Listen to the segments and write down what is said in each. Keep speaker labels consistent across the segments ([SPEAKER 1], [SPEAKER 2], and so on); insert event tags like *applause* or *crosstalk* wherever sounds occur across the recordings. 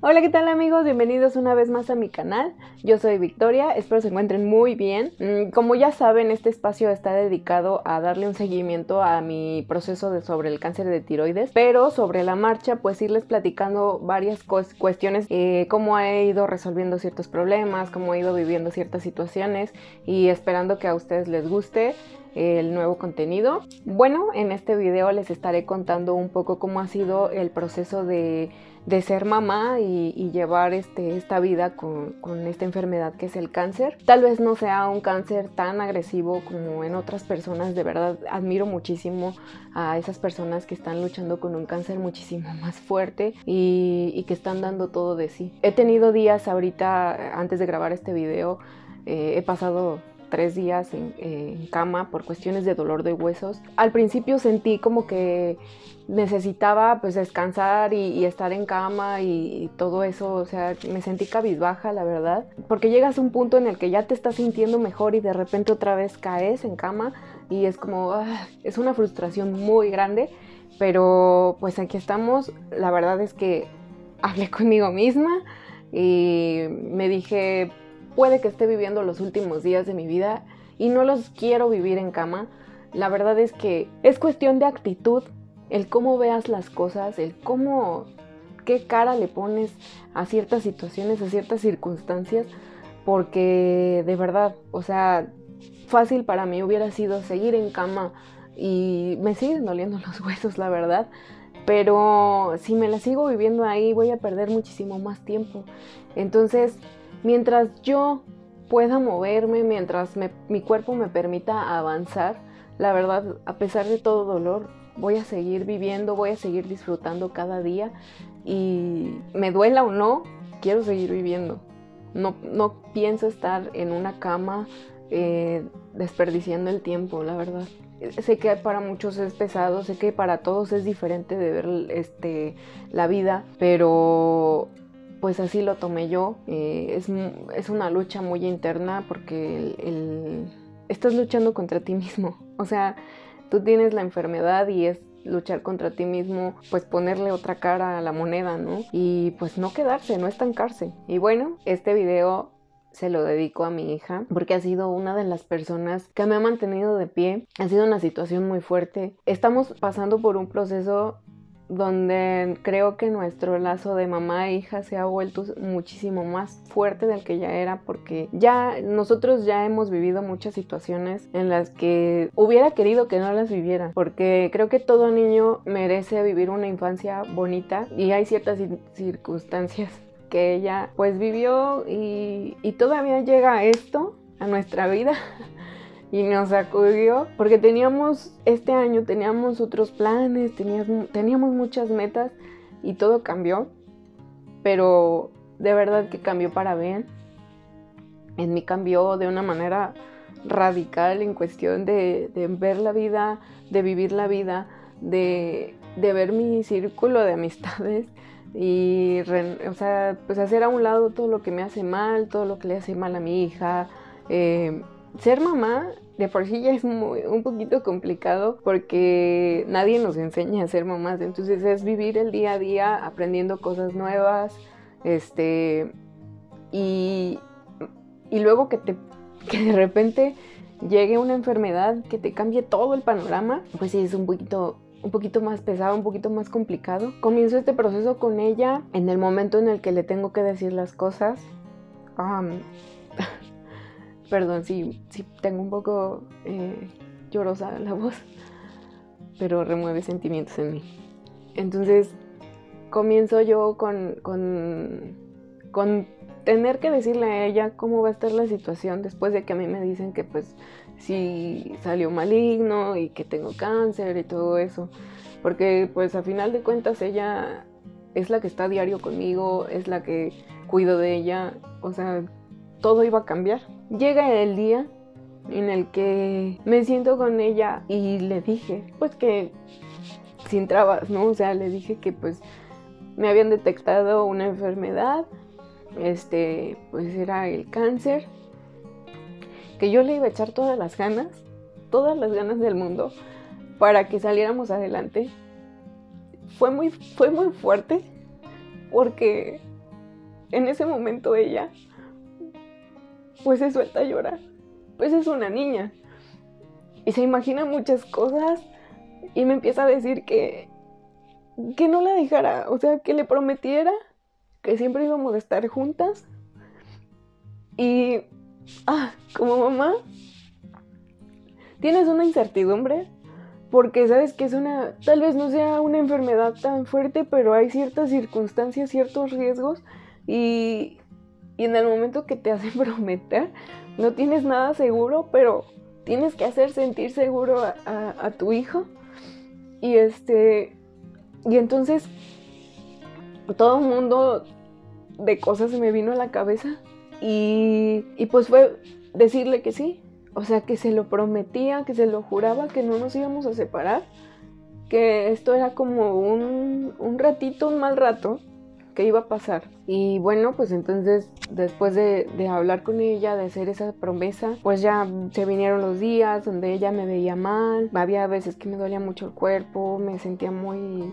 [SPEAKER 1] Hola, ¿qué tal amigos? Bienvenidos una vez más a mi canal. Yo soy Victoria, espero se encuentren muy bien. Mm, como ya saben, este espacio está dedicado a darle un seguimiento a mi proceso sobre el cáncer de tiroides, pero sobre la marcha, pues irles platicando varias cuestiones, eh, cómo he ido resolviendo ciertos problemas, cómo he ido viviendo ciertas situaciones y esperando que a ustedes les guste el nuevo contenido. Bueno, en este video les estaré contando un poco cómo ha sido el proceso de de ser mamá y, llevar este, esta vida con, esta enfermedad que es el cáncer. Tal vez no sea un cáncer tan agresivo como en otras personas, de verdad admiro muchísimo a esas personas que están luchando con un cáncer muchísimo *laughs* más fuerte y, que están dando todo de sí. He tenido días ahorita, antes de grabar este video, eh, he pasado tres días en, cama por cuestiones de dolor de huesos. Al principio sentí como que necesitaba pues descansar y, estar en cama y, todo eso, o sea, me sentí cabizbaja, la verdad, porque llegas a un punto en el que ya te estás sintiendo mejor y de repente otra vez caes en cama y es como, ah, es una frustración muy grande, pero pues aquí estamos, la verdad es que hablé *laughs* conmigo misma y me dije, puede que esté viviendo los últimos días de mi vida y no los quiero vivir en cama. La verdad es que es cuestión de actitud, el cómo veas las cosas, el cómo, qué cara le pones a ciertas situaciones, a ciertas circunstancias, porque de verdad, o sea, fácil para mí hubiera sido seguir en cama y me siguen doliendo *laughs* los huesos, la verdad. Pero si me la sigo viviendo ahí voy a perder muchísimo más tiempo. Entonces, Mientras yo pueda moverme, mientras mi cuerpo me permita avanzar, la verdad, a pesar de todo dolor, voy a seguir viviendo, voy a seguir disfrutando cada día y me duela o no, quiero seguir viviendo. No, no pienso estar en una cama eh, desperdiciando el tiempo, la verdad. Sé que para muchos es pesado, sé que para todos es diferente de ver este, la vida, pero pues así lo tomé yo. Eh, es, una lucha muy interna porque estás luchando contra ti mismo. *laughs* O sea, tú tienes la enfermedad y es luchar contra ti mismo, pues ponerle otra cara a la moneda, ¿no? Y pues no quedarse, no estancarse. Y bueno, este video se lo dedico a mi hija porque ha sido una de las personas que me ha mantenido de pie. Ha sido una situación muy fuerte. Estamos pasando por un proceso donde creo que nuestro lazo de mamá e hija se ha vuelto muchísimo más fuerte del que ya era porque ya nosotros ya hemos vivido muchas situaciones en las que hubiera querido que no las viviera porque creo que todo niño merece vivir una infancia bonita y hay ciertas circunstancias que ella pues vivió y, todavía llega esto a nuestra vida *laughs* y nos sacudió porque teníamos, este año teníamos otros planes, teníamos, teníamos muchas metas y todo cambió, pero de verdad que cambió para bien. En mí cambió de una manera radical en cuestión de, ver la vida, de vivir la vida, de, ver mi círculo de amistades y, o sea, pues hacer a un lado todo lo que me hace mal, todo lo que le hace mal a mi hija. Eh, ser mamá de por sí es muy, un poquito complicado porque nadie nos enseña a ser mamás. Entonces es vivir el día a día aprendiendo cosas nuevas. Este. Y, y luego que de repente llegue una enfermedad que te cambie todo el panorama, pues sí es un poquito un poquito más pesado, un poquito más complicado. Comienzo este proceso con ella en el momento en el que le tengo que decir las cosas. Perdón si, tengo un poco eh, llorosa la voz, pero remueve sentimientos en mí. Entonces comienzo yo con, con, con tener que decirle a ella cómo va a estar la situación después de que a mí me dicen que pues si salió maligno y que tengo cáncer y todo eso. Porque pues a final de cuentas ella es la que está a diario conmigo, es la que cuido de ella, o sea, todo iba a cambiar. Llega el día en el que me siento con ella y le dije, pues que sin trabas, ¿no? O sea, le dije que pues me habían detectado una enfermedad, este, pues era el cáncer, que yo le iba a echar todas las ganas, todas las ganas del mundo para que saliéramos adelante. Fue muy, fue muy fuerte porque en ese momento ella, pues se suelta a llorar. Pues es una niña. Y se imagina muchas cosas y me empieza a decir que, que no la dejara, o sea, que le prometiera que siempre íbamos a estar juntas. Y, ah, como mamá, tienes una incertidumbre porque sabes que es una, tal vez no sea una enfermedad tan fuerte, pero hay ciertas circunstancias, ciertos riesgos y, y en el momento que te *laughs* hacen prometer, no tienes nada seguro, pero tienes que hacer sentir seguro a, tu hijo. Y este, y entonces todo un mundo de cosas se me vino a la cabeza y, y pues fue decirle que sí, o sea, que se lo prometía, que se lo juraba, que no nos íbamos a separar, que esto era como un, un ratito, un mal rato que iba a pasar. Y bueno, pues entonces después de, de, hablar con ella, de hacer esa promesa, pues ya se vinieron los días donde ella me veía mal, había veces que me dolía mucho el cuerpo, me sentía muy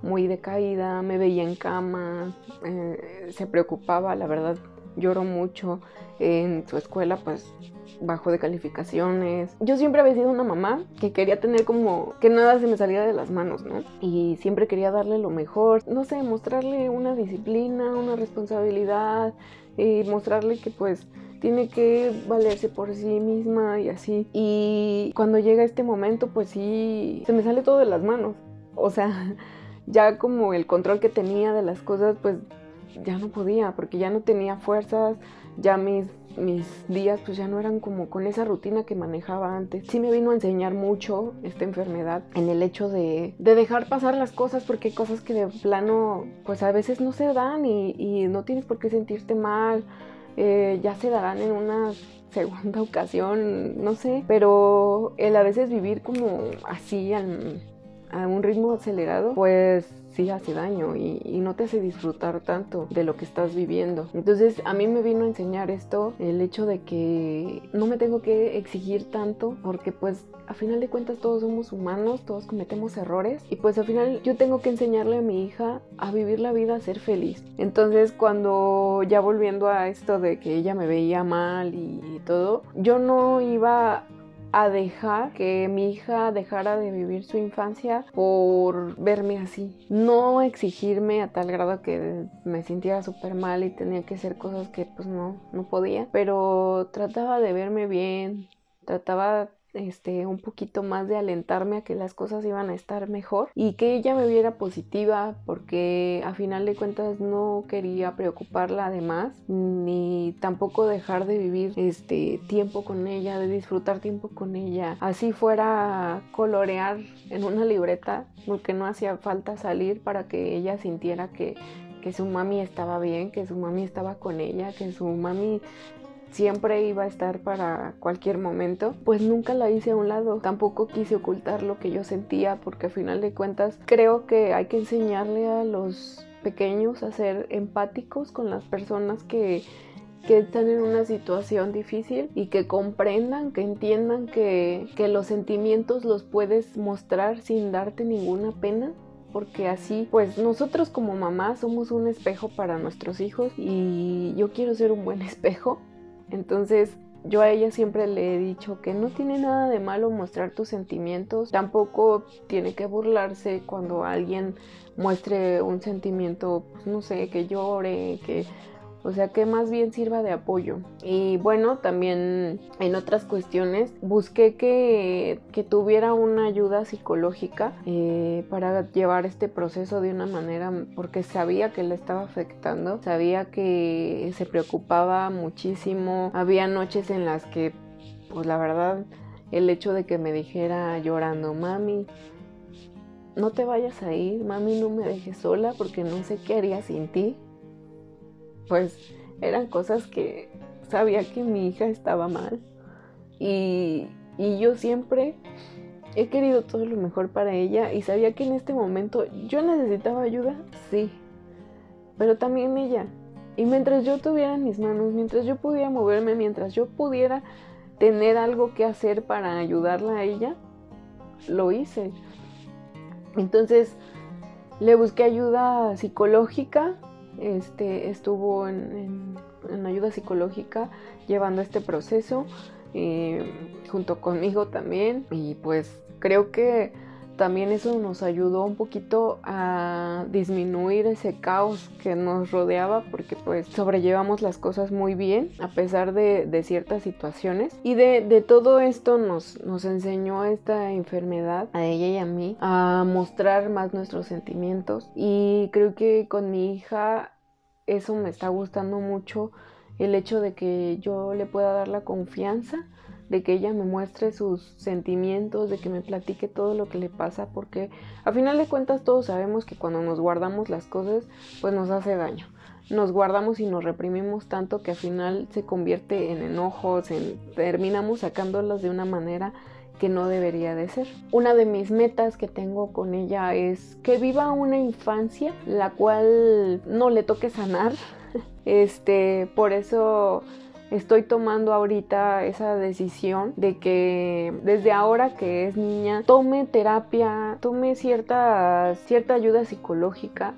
[SPEAKER 1] muy decaída, me veía en cama, eh, se preocupaba, la verdad lloró mucho en su escuela, pues bajo de calificaciones. Yo siempre había sido una mamá que quería tener como que nada se me saliera de las manos, ¿no? Y siempre quería darle lo mejor, no sé, mostrarle una disciplina, una responsabilidad y mostrarle que pues tiene que valerse por sí misma y así. Y cuando llega este momento, pues sí, se me sale todo de las manos. O sea, *laughs* ya como el control que tenía de las cosas, pues ya no podía, porque ya no tenía fuerzas, ya mis mis días pues ya no eran como con esa rutina que manejaba antes. Sí me vino a enseñar mucho esta enfermedad en el hecho de, dejar pasar las cosas porque hay cosas que de plano pues a veces no se dan y, no tienes por qué sentirte mal. Eh, ya se darán en una *laughs* segunda ocasión, no sé, pero el a veces vivir como así a un ritmo acelerado, pues sí hace daño y, no te hace disfrutar tanto de lo que estás viviendo. Entonces a mí me vino a enseñar esto, el hecho de que no me tengo que exigir tanto porque pues a final de cuentas todos somos humanos, todos cometemos errores y pues al final yo tengo que enseñarle a mi hija a vivir la vida, a ser feliz. Entonces cuando ya volviendo a esto de que ella me veía mal y todo, yo no iba a dejar que mi hija dejara de vivir su infancia por verme así. No exigirme a tal grado que me sintiera súper mal y tenía que hacer cosas que pues no, no podía. Pero trataba de verme bien, trataba este, un poquito más de alentarme a que las cosas iban a estar mejor y que ella me viera positiva porque a final de cuentas no quería preocuparla además ni tampoco dejar de vivir este tiempo con ella, de disfrutar tiempo con ella. Así fuera colorear en una libreta porque no hacía falta salir para que ella sintiera que que su mami estaba bien, que su mami estaba con ella, que su mami siempre iba a estar para cualquier momento, pues nunca la hice a un lado. Tampoco quise ocultar lo que yo sentía porque al final de cuentas creo que hay que enseñarle a los pequeños a ser empáticos con las personas que que están en una situación difícil y que comprendan, que entiendan que, que, los sentimientos los puedes mostrar sin darte ninguna pena. Porque así, pues nosotros como mamás somos un espejo para nuestros hijos y yo quiero ser un buen *laughs* espejo entonces yo a ella siempre le he dicho que no tiene nada de malo mostrar tus sentimientos, tampoco tiene que burlarse cuando alguien muestre un sentimiento, pues no sé, que llore, que o sea que más bien sirva de apoyo. Y bueno, también en otras cuestiones busqué que, tuviera una ayuda psicológica eh, para llevar este proceso de una manera, porque sabía que le estaba afectando, sabía que se preocupaba muchísimo, había noches en las que, pues la verdad, el hecho de que me dijera llorando, mami, no te vayas a ir, mami, no me dejes sola porque no sé qué haría sin ti pues eran cosas que sabía que mi hija estaba mal y, yo siempre he querido todo lo mejor para ella y sabía que en este momento yo necesitaba ayuda, sí, pero también ella. Y mientras yo tuviera en mis manos, mientras yo pudiera moverme, mientras yo pudiera tener algo que hacer para ayudarla a ella, lo hice. Entonces le busqué ayuda psicológica este, estuvo en, ayuda psicológica llevando este proceso eh, junto conmigo también. Y pues creo que también eso nos ayudó un poquito a disminuir ese caos que nos rodeaba porque pues sobrellevamos las cosas muy bien a pesar de, ciertas situaciones. Y de, todo esto nos enseñó esta enfermedad a ella y a mí a mostrar más nuestros sentimientos. Y creo que con mi hija eso me está gustando mucho el hecho de que yo le pueda dar la confianza de que ella me muestre sus sentimientos, de que me platique todo lo que le pasa, porque a final de cuentas todos sabemos que cuando nos guardamos las cosas, pues nos hace daño. Nos guardamos y nos reprimimos tanto que al final se convierte en enojos, en, terminamos sacándolas de una manera que no debería de ser. Una de mis metas que tengo con ella es que viva una infancia la cual no le toque sanar. *laughs* Este, por eso estoy tomando ahorita esa decisión de que desde ahora que es niña tome terapia, tome cierta, cierta ayuda psicológica.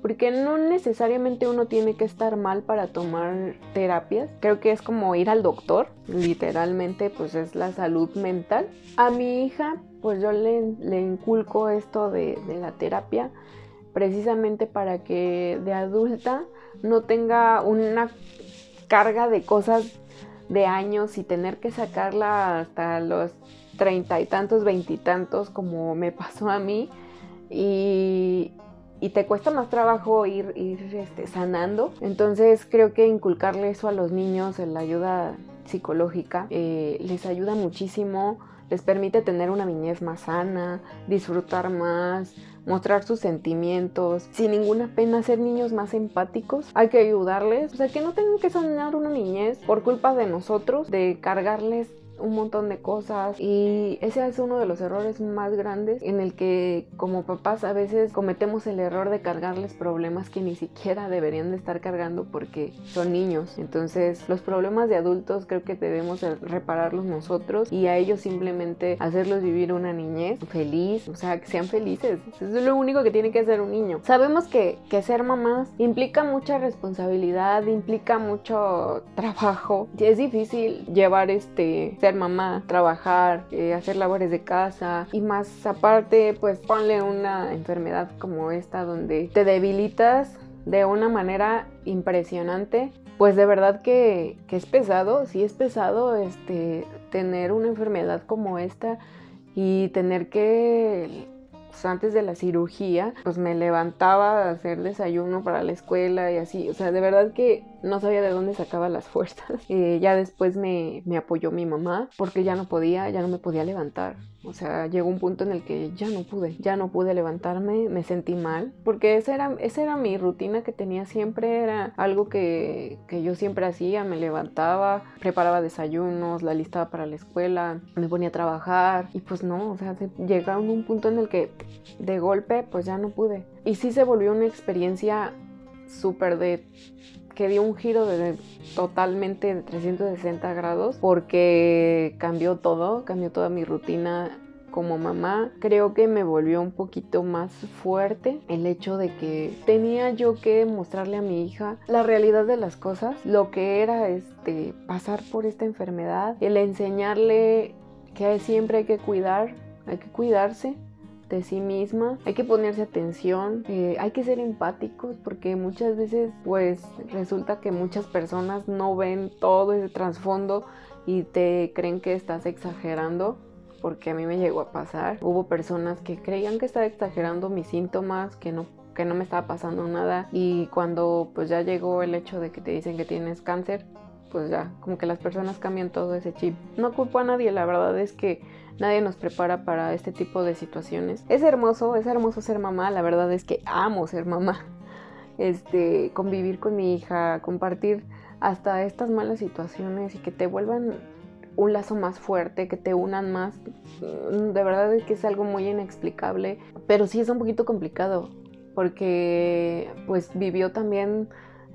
[SPEAKER 1] Porque no necesariamente uno tiene que estar mal para tomar terapias. Creo que es como ir al doctor. Literalmente, pues es la salud mental. A mi hija, pues yo le, inculco esto de la terapia precisamente para que de adulta no tenga una carga de cosas de años y tener que sacarla hasta los treinta y tantos, veintitantos, como me pasó a mí. Y, te cuesta más trabajo ir, ir este, sanando. Entonces creo que inculcarle eso a los niños en la ayuda psicológica eh, les ayuda muchísimo, les permite tener una niñez más sana, disfrutar más, mostrar sus sentimientos, sin ninguna pena ser niños más empáticos. Hay que ayudarles, o sea, que no tengan que sanar una niñez por culpa de nosotros, de cargarles un montón de cosas y ese es uno de los errores más grandes en el que como papás a veces cometemos el error de cargarles problemas que ni siquiera deberían de estar cargando porque son niños. Entonces los problemas de adultos creo que debemos repararlos nosotros y a ellos simplemente hacerlos vivir una niñez feliz, o sea, que sean felices. Eso es lo único que tiene que hacer un niño. Sabemos que, que ser mamás implica mucha responsabilidad, implica mucho trabajo. Es difícil llevar este mamá, trabajar, eh, hacer labores de casa. Y más aparte pues ponle una enfermedad como esta donde te debilitas de una manera impresionante pues de verdad que, que, es pesado, sí es pesado este, tener una enfermedad como esta y tener que antes de la cirugía, pues me levantaba a hacer desayuno para la escuela y así. O sea, de verdad que no sabía de dónde sacaba las *laughs* fuerzas. Eh, ya después me, me, apoyó mi mamá porque ya no podía, ya no me podía levantar. O sea, llegó un punto en el que ya no pude, ya no pude levantarme, me sentí mal, porque esa era, esa era mi rutina que tenía siempre, era algo que, que yo siempre hacía, me levantaba, preparaba desayunos, la listaba para la escuela, me ponía a trabajar y pues no, o sea, llegaba un punto en el que de golpe pues ya no pude. Y sí se volvió una experiencia súper de que dio un giro de totalmente de 360 grados porque cambió todo, cambió toda mi rutina como mamá, creo que me volvió un poquito más fuerte el hecho de que tenía yo que mostrarle a mi hija la realidad de las cosas, lo que era este pasar por esta enfermedad, el enseñarle que siempre hay que cuidar, hay que cuidarse, de sí misma, hay que ponerse atención, eh, hay que ser empáticos porque muchas veces pues resulta que muchas personas no ven todo ese trasfondo y te creen que estás exagerando porque a mí me llegó a pasar. Hubo personas que creían que estaba exagerando mis síntomas, que no que no me estaba pasando nada y cuando pues ya llegó el hecho de que te dicen que tienes cáncer, pues ya, como que las personas cambian todo ese chip. No culpo a nadie, la verdad es que nadie nos prepara para este tipo de situaciones. Es hermoso, es hermoso ser mamá, la verdad es que amo ser mamá. *laughs* Este, convivir con mi hija, compartir hasta estas malas situaciones y que te vuelvan un lazo más fuerte, que te unan más. Mm, de verdad es que es algo muy inexplicable, pero sí es un poquito complicado porque pues vivió también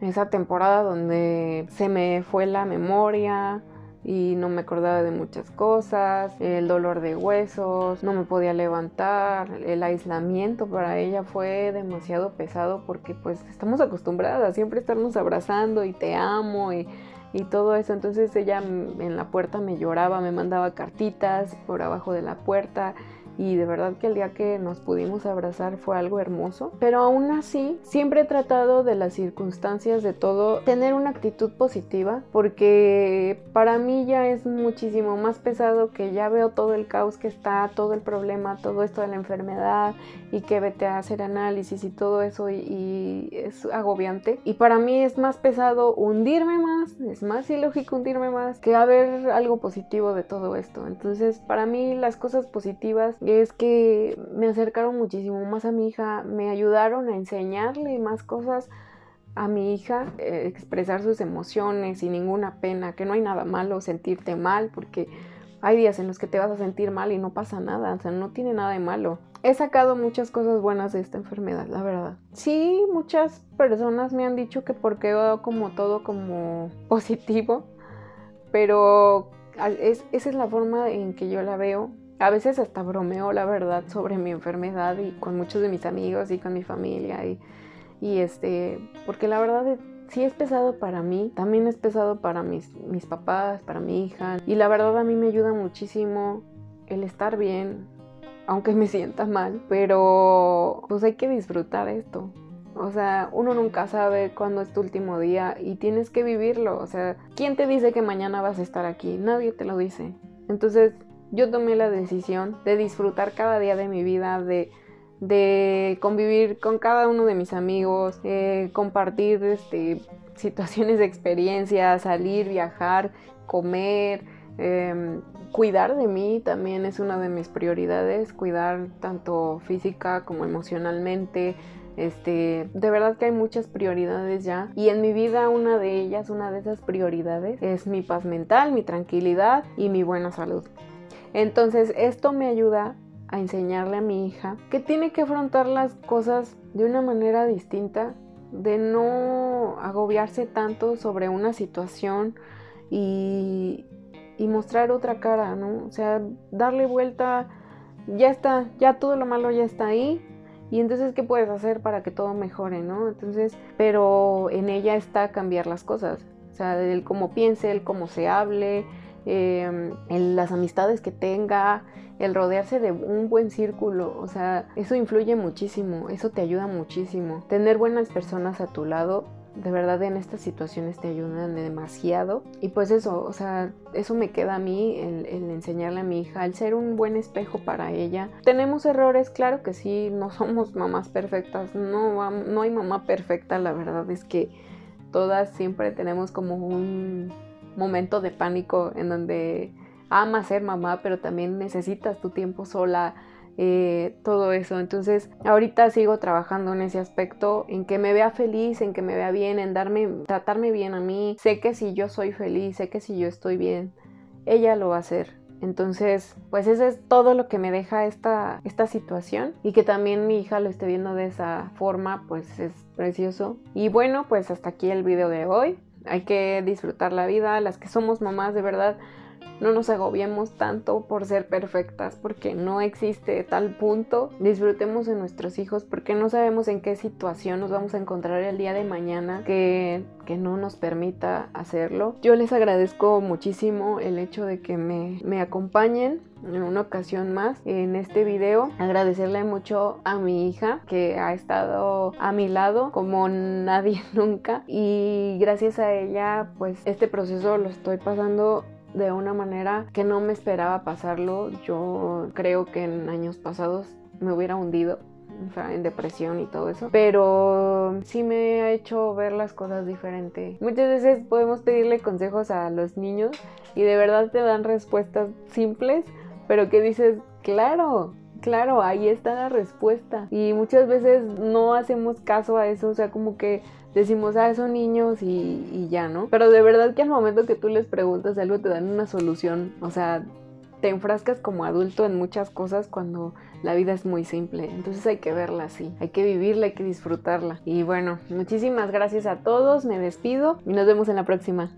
[SPEAKER 1] esa temporada donde se me fue la memoria, y no me acordaba de muchas cosas, el dolor de huesos, no me podía levantar, el aislamiento para ella fue demasiado pesado porque pues estamos acostumbradas siempre estarnos abrazando y te amo y, y todo eso, entonces ella en la puerta me lloraba, me mandaba cartitas por abajo de la puerta y de verdad que el día que nos pudimos abrazar fue algo hermoso. Pero aún así, siempre he tratado de las circunstancias, de todo, tener una actitud positiva porque para mí ya es muchísimo más pesado que ya veo todo el caos que está, todo el problema, todo esto de la enfermedad y que vete a hacer análisis y todo eso y, es agobiante. Y para mí es más pesado hundirme más, es más ilógico hundirme más que haber algo positivo de todo esto. Entonces, para mí las cosas positivas es que me acercaron muchísimo más a mi hija, me ayudaron a enseñarle más cosas a mi hija, eh, expresar sus emociones sin ninguna pena, que no hay nada malo sentirte mal, porque hay días en los que te vas a sentir mal y no pasa nada, o sea, no tiene nada de malo. He sacado muchas cosas buenas de esta enfermedad, la verdad. Sí, muchas personas me han dicho que porque veo como todo como *laughs* positivo, pero esa es la forma en que yo la veo a veces hasta bromeo, la verdad, sobre mi enfermedad y con muchos de mis amigos y con mi familia. Y, y este, porque la verdad sí es pesado para mí, también es pesado para mis, mis papás, para mi hija. Y la verdad a mí me ayuda muchísimo el estar bien, aunque me sienta mal, pero pues hay que disfrutar esto. O sea, uno nunca sabe cuándo es tu último día y tienes que vivirlo. O sea, ¿quién te dice que mañana vas a estar aquí? Nadie te lo dice. Entonces, yo tomé la decisión de disfrutar cada día de mi vida, de, convivir con cada uno de mis amigos, eh, compartir este, situaciones de experiencia, salir, viajar, comer, em, cuidar de mí también es una de mis prioridades, cuidar tanto física como emocionalmente. Este, de verdad que hay muchas prioridades ya y en mi vida una de ellas, una de esas prioridades es mi paz mental, mi tranquilidad y mi buena salud. Entonces esto me ayuda a enseñarle a mi hija que tiene que afrontar las cosas de una manera distinta, de no agobiarse tanto sobre una situación y, mostrar otra cara, ¿no? O sea, darle vuelta, ya está, ya todo lo malo ya está ahí, y entonces, ¿qué puedes hacer para que todo mejore, no? Entonces, pero en ella está cambiar las cosas. O sea, el cómo piense, el cómo se hable, Em, las amistades que tenga, el rodearse de un buen círculo, o sea, eso influye muchísimo, eso te ayuda muchísimo. Tener buenas personas a tu lado, de verdad en estas situaciones te ayudan demasiado. Y pues eso, o sea, eso me queda a mí, el, enseñarle a mi hija, el ser un buen espejo para ella. Tenemos errores, claro que sí, no somos mamás perfectas, no, no hay mamá perfecta, la verdad es que todas siempre tenemos como un momento de pánico en donde amas ser mamá, pero también necesitas tu tiempo sola, eh, todo eso. Entonces, ahorita sigo trabajando en ese aspecto, en que me vea feliz, en que me vea bien, en darme, tratarme bien a mí. Sé que si yo soy feliz, sé que si yo estoy bien, ella lo va a hacer. Entonces, pues eso es todo lo que me deja esta, esta situación y que también mi hija lo esté viendo de esa forma, pues es precioso. Y bueno, pues hasta aquí el video de hoy hay que disfrutar la vida, las que somos mamás de verdad, no nos agobiemos tanto por ser perfectas, porque no existe tal punto. Disfrutemos de nuestros hijos, porque no sabemos en qué situación nos vamos a encontrar el día de mañana que, que no nos permita hacerlo. Yo les agradezco muchísimo el hecho de que me, me acompañen en una ocasión más en este video. Agradecerle mucho a mi hija que ha estado a mi lado como nadie *laughs* nunca y gracias a ella pues este proceso lo estoy pasando de una manera que no me esperaba pasarlo. Yo creo que en años pasados me hubiera hundido en depresión y todo eso. Pero sí me ha hecho ver las cosas diferente. Muchas veces podemos pedirle consejos a los niños y de verdad te dan respuestas simples, pero que dices, claro, claro, ahí está la respuesta. Y muchas veces no hacemos caso a eso, o sea, como que decimos, ah, son niños y, ya, ¿no? Pero de verdad que al momento que tú les preguntas algo te dan una solución, o sea, te enfrascas como adulto en muchas cosas cuando la vida es muy simple. Entonces hay que verla así, hay que vivirla, hay que disfrutarla. Y bueno, muchísimas gracias a todos, me despido y nos vemos en la próxima.